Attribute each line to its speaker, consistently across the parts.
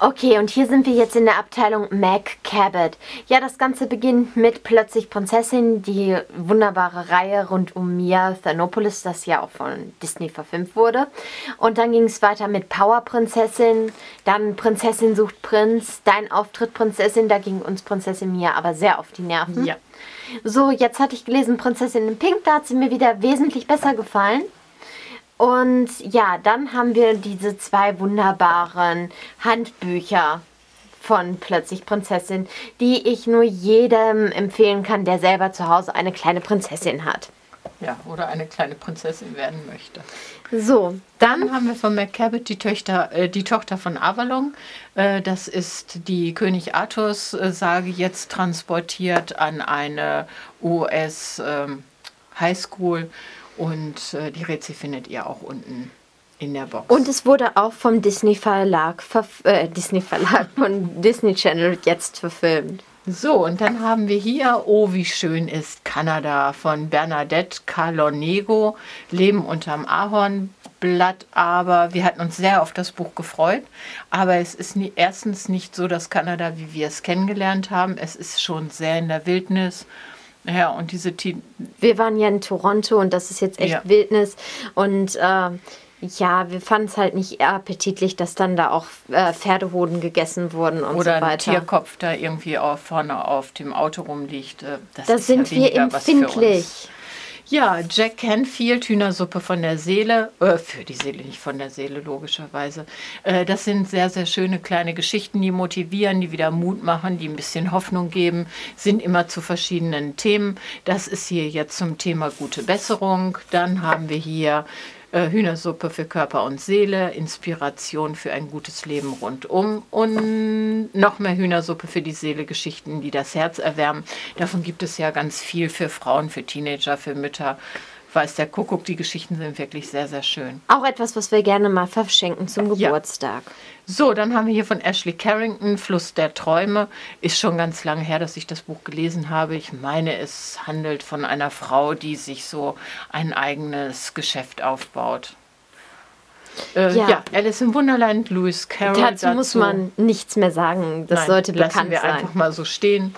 Speaker 1: Okay, und hier sind wir jetzt in der Abteilung Mac Cabot. Ja, das Ganze beginnt mit Plötzlich Prinzessin, die wunderbare Reihe rund um Mia Thernopolis, das ja auch von Disney verfilmt wurde. Und dann ging es weiter mit Power Prinzessin, dann Prinzessin sucht Prinz, Dein Auftritt Prinzessin, da ging uns Prinzessin Mia aber sehr auf die Nerven.
Speaker 2: Ja.
Speaker 1: So, jetzt hatte ich gelesen Prinzessin in Pink, da hat sie mir wieder wesentlich besser gefallen. Und ja, dann haben wir diese zwei wunderbaren Handbücher von Plötzlich Prinzessin, die ich nur jedem empfehlen kann, der selber zu Hause eine kleine Prinzessin hat.
Speaker 2: Ja, oder eine kleine Prinzessin werden möchte.
Speaker 1: So,
Speaker 2: Dann haben wir von McCabbott die Tochter, äh, die Tochter von Avalon. Äh, das ist die König Arthurs äh, Sage jetzt transportiert an eine US ähm, Highschool und äh, die Rätsel findet ihr auch unten in der Box.
Speaker 1: und es wurde auch vom Disney Verlag, äh, Disney Verlag von Disney Channel jetzt verfilmt.
Speaker 2: So, und dann haben wir hier Oh, wie schön ist Kanada von Bernadette Calonego, Leben unterm Ahornblatt. Aber wir hatten uns sehr auf das Buch gefreut. Aber es ist nie, erstens nicht so das Kanada, wie wir es kennengelernt haben. Es ist schon sehr in der Wildnis. Ja, und diese Ti-
Speaker 1: Wir waren ja in Toronto und das ist jetzt echt
Speaker 2: Ja.
Speaker 1: Wildnis. Und äh, ja, wir fanden es halt nicht appetitlich, dass dann da auch äh, Pferdehoden gegessen wurden und
Speaker 2: oder
Speaker 1: so
Speaker 2: ein
Speaker 1: weiter.
Speaker 2: Tierkopf da irgendwie auch vorne auf dem Auto rumliegt. äh, Das
Speaker 1: Da sind
Speaker 2: ja
Speaker 1: wir empfindlich.
Speaker 2: Ja, Jack Canfield, Hühnersuppe von der Seele, äh, für die Seele, nicht von der Seele, logischerweise. Äh, das sind sehr, sehr schöne kleine Geschichten, die motivieren, die wieder Mut machen, die ein bisschen Hoffnung geben, sind immer zu verschiedenen Themen. Das ist hier jetzt zum Thema gute Besserung. Dann haben wir hier Hühnersuppe für Körper und Seele, Inspiration für ein gutes Leben rundum und noch mehr Hühnersuppe für die Seele, Geschichten, die das Herz erwärmen. Davon gibt es ja ganz viel für Frauen, für Teenager, für Mütter. Weiß der Kuckuck, die Geschichten sind wirklich sehr, sehr schön.
Speaker 1: Auch etwas, was wir gerne mal verschenken zum
Speaker 2: Ja.
Speaker 1: Geburtstag.
Speaker 2: So, dann haben wir hier von Ashley Carrington, Fluss der Träume. Ist schon ganz lange her, dass ich das Buch gelesen habe. Ich meine, es handelt von einer Frau, die sich so ein eigenes Geschäft aufbaut. Äh,
Speaker 1: Ja.
Speaker 2: ja. Alice im Wunderland, Lewis Carroll.
Speaker 1: Dazu, muss man nichts mehr sagen. Das
Speaker 2: Nein,
Speaker 1: sollte
Speaker 2: lassen
Speaker 1: bekannt
Speaker 2: wir
Speaker 1: sein.
Speaker 2: einfach mal so stehen.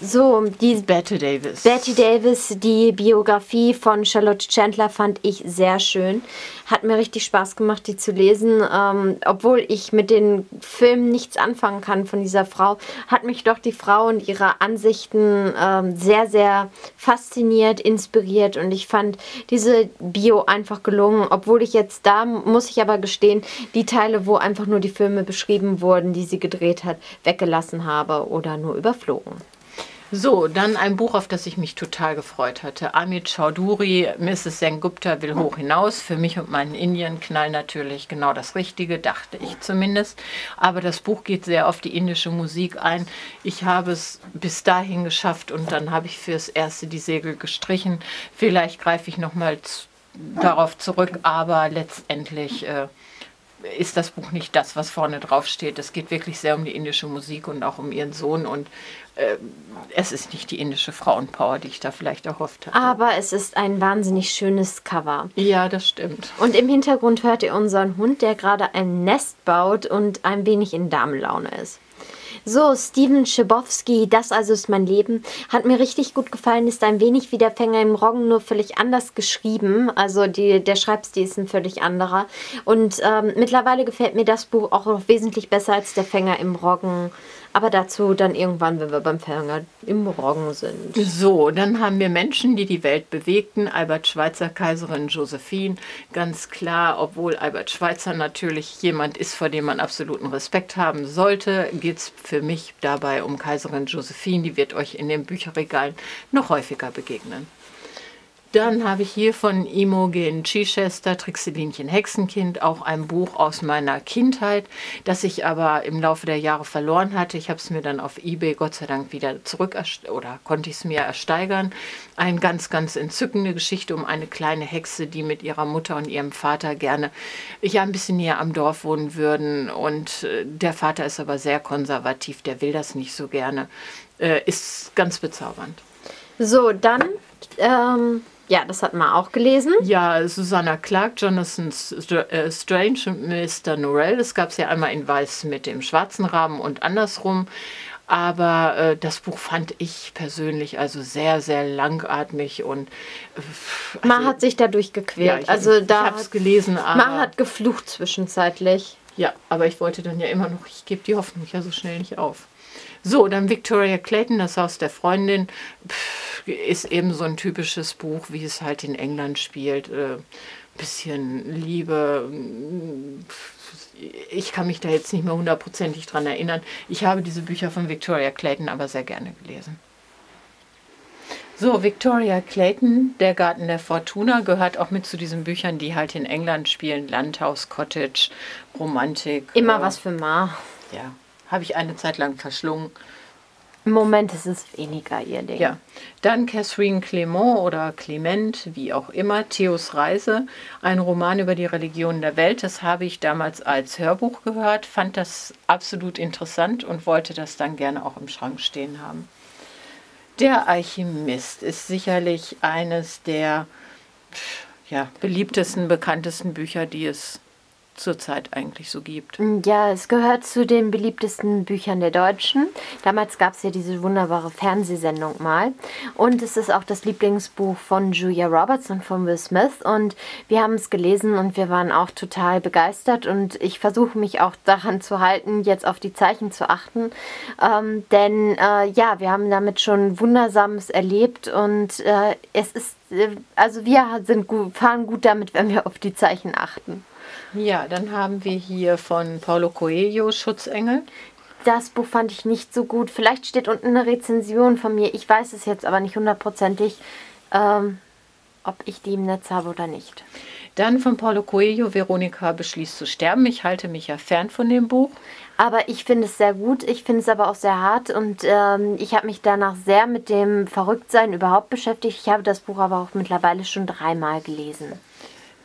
Speaker 1: So, die
Speaker 2: Bette Davis.
Speaker 1: Betty Davis, die Biografie von Charlotte Chandler fand ich sehr schön. Hat mir richtig Spaß gemacht, die zu lesen. Ähm, obwohl ich mit den Filmen nichts anfangen kann von dieser Frau, hat mich doch die Frau und ihre Ansichten ähm, sehr, sehr fasziniert, inspiriert. Und ich fand diese Bio einfach gelungen. Obwohl ich jetzt da, muss ich aber gestehen, die Teile, wo einfach nur die Filme beschrieben wurden, die sie gedreht hat, weggelassen habe oder nur überflogen.
Speaker 2: So, dann ein Buch, auf das ich mich total gefreut hatte. Amit Chaudhuri, Mrs. Sengupta will hoch hinaus. Für mich und meinen Indienknall natürlich genau das Richtige, dachte ich zumindest. Aber das Buch geht sehr auf die indische Musik ein. Ich habe es bis dahin geschafft und dann habe ich fürs Erste die Segel gestrichen. Vielleicht greife ich nochmal darauf zurück, aber letztendlich... Äh, ist das Buch nicht das, was vorne drauf steht. Es geht wirklich sehr um die indische Musik und auch um ihren Sohn und äh, es ist nicht die indische Frauenpower, die ich da vielleicht erhofft hatte.
Speaker 1: Aber es ist ein wahnsinnig schönes Cover.
Speaker 2: Ja, das stimmt.
Speaker 1: Und im Hintergrund hört ihr unseren Hund, der gerade ein Nest baut und ein wenig in Damenlaune ist. So, Steven Schabowski, das also ist mein Leben. Hat mir richtig gut gefallen, ist ein wenig wie der Fänger im Roggen, nur völlig anders geschrieben. Also die, der Schreibstil ist ein völlig anderer. Und ähm, mittlerweile gefällt mir das Buch auch noch wesentlich besser als der Fänger im Roggen. Aber dazu dann irgendwann, wenn wir beim Fänger im Roggen sind.
Speaker 2: So, dann haben wir Menschen, die die Welt bewegten. Albert Schweitzer, Kaiserin Josephine. Ganz klar, obwohl Albert Schweitzer natürlich jemand ist, vor dem man absoluten Respekt haben sollte, geht es für mich dabei um Kaiserin Josephine. Die wird euch in den Bücherregalen noch häufiger begegnen. Dann habe ich hier von Imogen Chichester, Trixelinchen Hexenkind, auch ein Buch aus meiner Kindheit, das ich aber im Laufe der Jahre verloren hatte. Ich habe es mir dann auf Ebay Gott sei Dank wieder zurück oder konnte ich es mir ersteigern. Eine ganz, ganz entzückende Geschichte um eine kleine Hexe, die mit ihrer Mutter und ihrem Vater gerne ja ein bisschen näher am Dorf wohnen würden. Und äh, der Vater ist aber sehr konservativ, der will das nicht so gerne. Äh, ist ganz bezaubernd.
Speaker 1: So, dann ähm, Ja, das hat man auch gelesen.
Speaker 2: Ja, Susanna Clark, Jonathan äh, Strange und Mr. Norrell. Das gab es ja einmal in Weiß mit dem schwarzen Rahmen und andersrum. Aber äh, das Buch fand ich persönlich also sehr, sehr langatmig und
Speaker 1: äh, also, man hat sich dadurch gequält. Ja,
Speaker 2: ich,
Speaker 1: also
Speaker 2: da ich habe es gelesen,
Speaker 1: aber man hat geflucht zwischenzeitlich.
Speaker 2: Ja, aber ich wollte dann ja immer noch, ich gebe die Hoffnung ja so schnell nicht auf. So, dann Victoria Clayton, das Haus der Freundin, ist eben so ein typisches Buch, wie es halt in England spielt. Äh, bisschen Liebe. Ich kann mich da jetzt nicht mehr hundertprozentig dran erinnern. Ich habe diese Bücher von Victoria Clayton aber sehr gerne gelesen. So, Victoria Clayton, Der Garten der Fortuna, gehört auch mit zu diesen Büchern, die halt in England spielen. Landhaus, Cottage, Romantik.
Speaker 1: Immer äh, was für Ma.
Speaker 2: Ja, habe ich eine Zeit lang verschlungen.
Speaker 1: Im Moment ist es weniger ihr Ding.
Speaker 2: Ja. Dann Catherine Clement oder Clement, wie auch immer, Theos Reise, ein Roman über die Religionen der Welt. Das habe ich damals als Hörbuch gehört, fand das absolut interessant und wollte das dann gerne auch im Schrank stehen haben. Der Alchemist ist sicherlich eines der ja, beliebtesten, bekanntesten Bücher, die es zurzeit eigentlich so gibt.
Speaker 1: Ja, es gehört zu den beliebtesten Büchern der Deutschen. Damals gab es ja diese wunderbare Fernsehsendung mal. Und es ist auch das Lieblingsbuch von Julia Roberts und von Will Smith. Und wir haben es gelesen und wir waren auch total begeistert. Und ich versuche mich auch daran zu halten, jetzt auf die Zeichen zu achten. Ähm, denn äh, ja, wir haben damit schon Wundersames erlebt und äh, es ist, äh, also wir sind gut, fahren gut damit, wenn wir auf die Zeichen achten.
Speaker 2: Ja, dann haben wir hier von Paulo Coelho Schutzengel.
Speaker 1: Das Buch fand ich nicht so gut. Vielleicht steht unten eine Rezension von mir. Ich weiß es jetzt aber nicht hundertprozentig, ähm, ob ich die im Netz habe oder nicht.
Speaker 2: Dann von Paulo Coelho, Veronika beschließt zu sterben. Ich halte mich ja fern von dem Buch.
Speaker 1: Aber ich finde es sehr gut. Ich finde es aber auch sehr hart. Und ähm, ich habe mich danach sehr mit dem Verrücktsein überhaupt beschäftigt. Ich habe das Buch aber auch mittlerweile schon dreimal gelesen.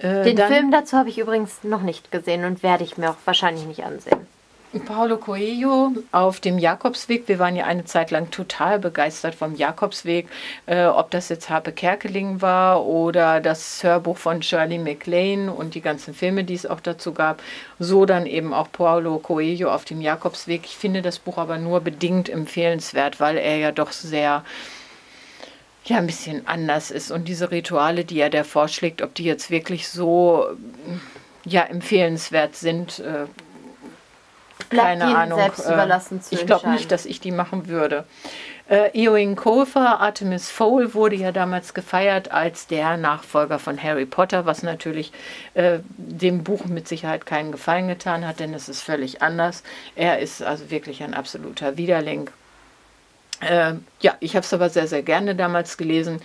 Speaker 1: Äh, Den Film dazu habe ich übrigens noch nicht gesehen und werde ich mir auch wahrscheinlich nicht ansehen.
Speaker 2: Paulo Coelho auf dem Jakobsweg. Wir waren ja eine Zeit lang total begeistert vom Jakobsweg. Äh, ob das jetzt Harpe Kerkeling war oder das Hörbuch von Shirley MacLaine und die ganzen Filme, die es auch dazu gab. So dann eben auch Paulo Coelho auf dem Jakobsweg. Ich finde das Buch aber nur bedingt empfehlenswert, weil er ja doch sehr ja ein bisschen anders ist und diese Rituale, die er da vorschlägt, ob die jetzt wirklich so ja empfehlenswert sind, äh, keine Ahnung. Selbst äh, überlassen zu ich glaube nicht, dass ich die machen würde. Äh, Eowyn Colfer, Artemis Fowl, wurde ja damals gefeiert als der Nachfolger von Harry Potter, was natürlich äh, dem Buch mit Sicherheit keinen Gefallen getan hat, denn es ist völlig anders. Er ist also wirklich ein absoluter Widerling äh, ja, ich habe es aber sehr, sehr gerne damals gelesen.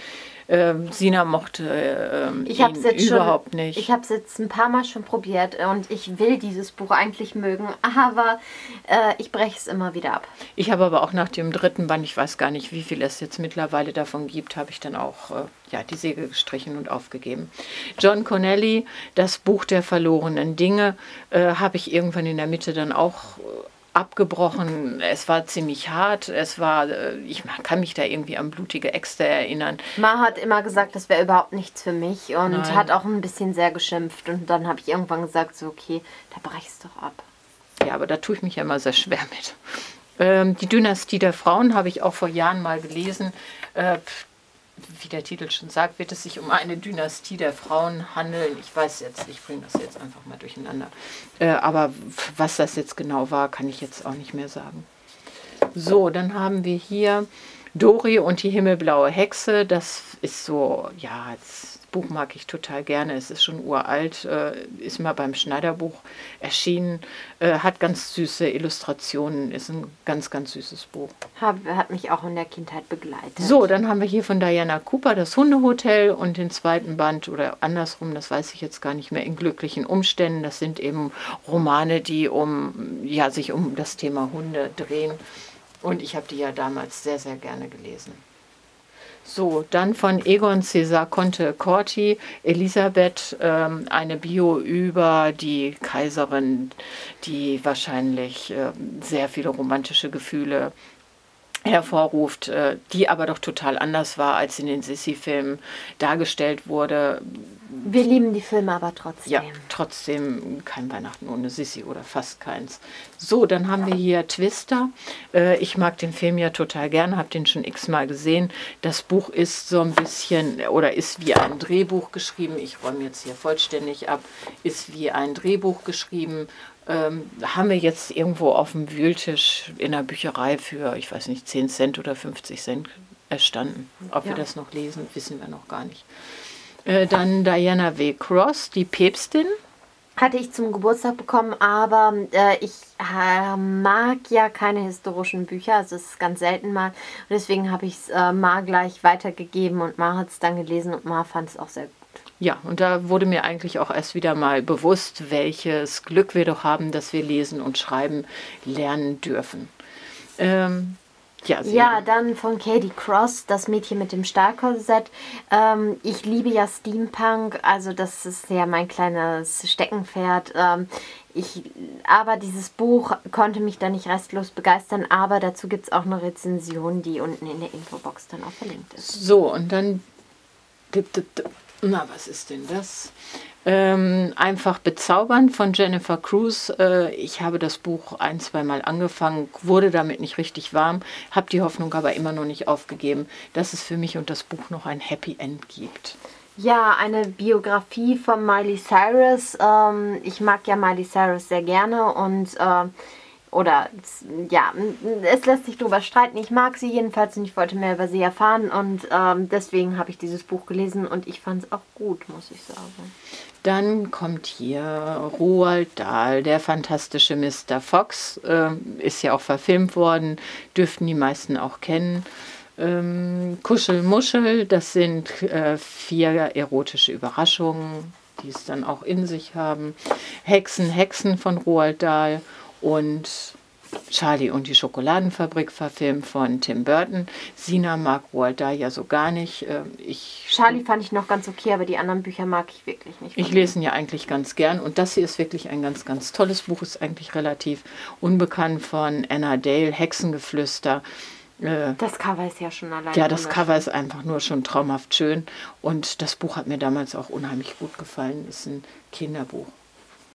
Speaker 2: Äh, Sina mochte äh, ich ihn überhaupt
Speaker 1: schon,
Speaker 2: nicht.
Speaker 1: Ich habe es jetzt ein paar Mal schon probiert und ich will dieses Buch eigentlich mögen, aber äh, ich breche es immer wieder ab.
Speaker 2: Ich habe aber auch nach dem dritten Band, ich weiß gar nicht, wie viel es jetzt mittlerweile davon gibt, habe ich dann auch äh, ja, die Segel gestrichen und aufgegeben. John Connelly, das Buch der verlorenen Dinge, äh, habe ich irgendwann in der Mitte dann auch abgebrochen. Es war ziemlich hart. Es war, äh, ich kann mich da irgendwie an blutige Äxte erinnern.
Speaker 1: Ma hat immer gesagt, das wäre überhaupt nichts für mich und Nein. hat auch ein bisschen sehr geschimpft. Und dann habe ich irgendwann gesagt, so okay, da brech es doch ab.
Speaker 2: Ja, aber da tue ich mich ja immer sehr schwer mit. Ähm, die Dynastie der Frauen habe ich auch vor Jahren mal gelesen. Äh, wie der Titel schon sagt, wird es sich um eine Dynastie der Frauen handeln. Ich weiß jetzt, ich bringe das jetzt einfach mal durcheinander. Äh, aber was das jetzt genau war, kann ich jetzt auch nicht mehr sagen. So, dann haben wir hier Dori und die himmelblaue Hexe. Das ist so, ja, jetzt Buch mag ich total gerne. Es ist schon uralt, äh, ist mal beim Schneiderbuch erschienen, äh, hat ganz süße Illustrationen, ist ein ganz, ganz süßes Buch.
Speaker 1: Hab, hat mich auch in der Kindheit begleitet.
Speaker 2: So, dann haben wir hier von Diana Cooper das Hundehotel und den zweiten Band oder andersrum, das weiß ich jetzt gar nicht mehr, in glücklichen Umständen. Das sind eben Romane, die um, ja, sich um das Thema Hunde drehen. Und ich habe die ja damals sehr, sehr gerne gelesen. So, dann von Egon Cesar Conte Corti, Elisabeth, ähm, eine Bio über die Kaiserin, die wahrscheinlich äh, sehr viele romantische Gefühle hervorruft, äh, die aber doch total anders war, als in den Sissy-Filmen dargestellt wurde.
Speaker 1: Wir lieben die Filme aber trotzdem.
Speaker 2: Ja, trotzdem kein Weihnachten ohne Sissy oder fast keins. So, dann haben wir hier Twister. Äh, ich mag den Film ja total gerne, habe den schon x-mal gesehen. Das Buch ist so ein bisschen oder ist wie ein Drehbuch geschrieben. Ich räume jetzt hier vollständig ab. Ist wie ein Drehbuch geschrieben ähm, haben wir jetzt irgendwo auf dem Wühltisch in der Bücherei für, ich weiß nicht, 10 Cent oder 50 Cent erstanden. Ob ja. wir das noch lesen, wissen wir noch gar nicht. Äh, dann Diana W. Cross, die Päpstin.
Speaker 1: Hatte ich zum Geburtstag bekommen, aber äh, ich äh, mag ja keine historischen Bücher, also es ist ganz selten mal. Und deswegen habe ich es äh, mal gleich weitergegeben und Ma hat es dann gelesen und Ma fand es auch sehr gut.
Speaker 2: Ja, und da wurde mir eigentlich auch erst wieder mal bewusst, welches Glück wir doch haben, dass wir lesen und schreiben lernen dürfen. Ähm,
Speaker 1: ja, ja, dann von Katie Cross, das Mädchen mit dem Stahlkorsett. Ähm, ich liebe ja Steampunk, also das ist ja mein kleines Steckenpferd. Ähm, ich, aber dieses Buch konnte mich da nicht restlos begeistern, aber dazu gibt es auch eine Rezension, die unten in der Infobox dann auch verlinkt ist.
Speaker 2: So, und dann na, was ist denn das? Ähm, einfach bezaubernd von Jennifer Cruz. Äh, ich habe das Buch ein, zweimal angefangen, wurde damit nicht richtig warm, habe die Hoffnung aber immer noch nicht aufgegeben, dass es für mich und das Buch noch ein Happy End gibt.
Speaker 1: Ja, eine Biografie von Miley Cyrus. Ähm, ich mag ja Miley Cyrus sehr gerne und äh, oder ja, es lässt sich darüber streiten. Ich mag sie jedenfalls und ich wollte mehr über sie erfahren und ähm, deswegen habe ich dieses Buch gelesen und ich fand es auch gut, muss ich sagen.
Speaker 2: Dann kommt hier Roald Dahl, der fantastische Mr. Fox, äh, ist ja auch verfilmt worden, dürften die meisten auch kennen. Ähm, Kuschelmuschel, das sind äh, vier erotische Überraschungen, die es dann auch in sich haben. Hexen, Hexen von Roald Dahl und Charlie und die Schokoladenfabrik verfilmt von Tim Burton. Sina mag Roald Dahl ja so gar nicht. Äh, ich,
Speaker 1: Charlie fand ich noch ganz okay, aber die anderen Bücher mag ich wirklich nicht.
Speaker 2: Ich lese ihn ja eigentlich ganz gern und das hier ist wirklich ein ganz, ganz tolles Buch, ist eigentlich relativ unbekannt von Anna Dale, Hexengeflüster.
Speaker 1: Äh, das Cover ist ja schon allein.
Speaker 2: Ja, das Cover ist einfach nur schon traumhaft schön und das Buch hat mir damals auch unheimlich gut gefallen. Ist ein Kinderbuch.